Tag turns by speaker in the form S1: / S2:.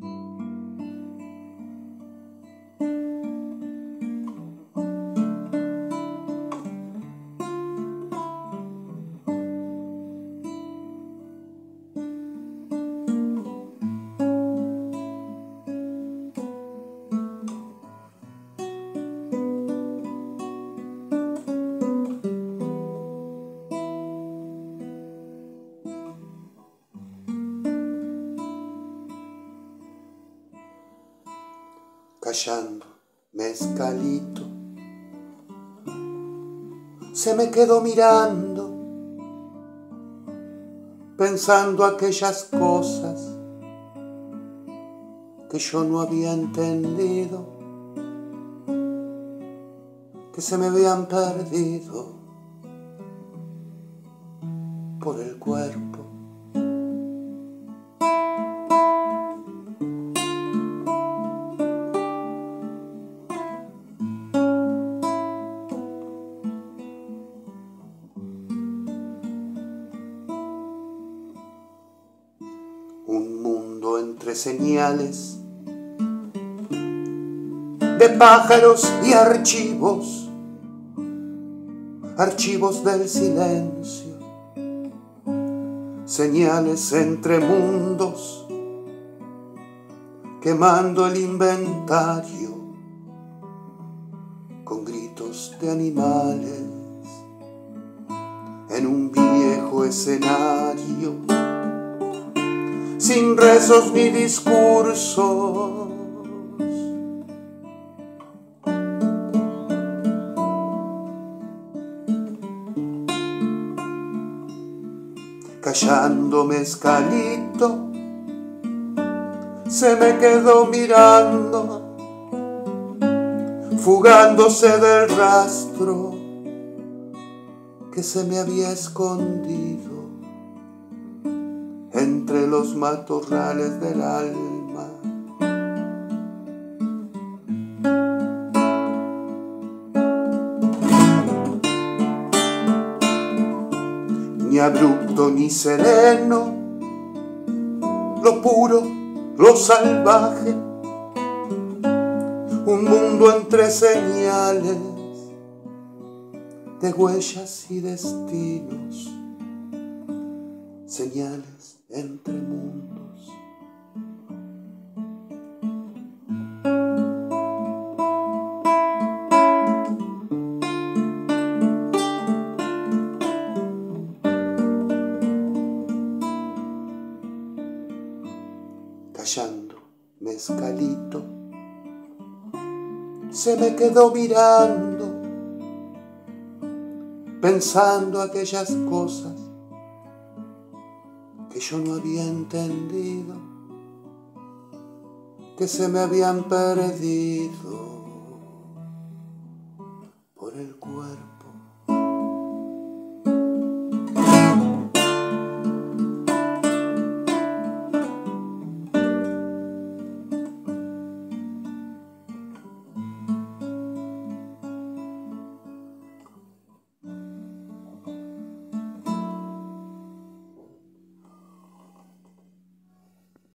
S1: Mm-hmm. Callando, mezcalito. Se me quedó mirando, pensando aquellas cosas que yo no había entendido, que se me habían perdido por el cuerpo. Señales de pájaros y archivos, archivos del silencio, señales entre mundos, quemando el inventario con gritos de animales en un viejo escenario sin rezos ni discursos. Callándome escalito, se me quedó mirando, fugándose del rastro que se me había escondido entre los matorrales del alma. Ni abrupto ni sereno, lo puro, lo salvaje, un mundo entre señales de huellas y destinos, señales entre mundos. Callando, mezcalito, se me quedó mirando, pensando aquellas cosas yo no había entendido, que se me habían perdido.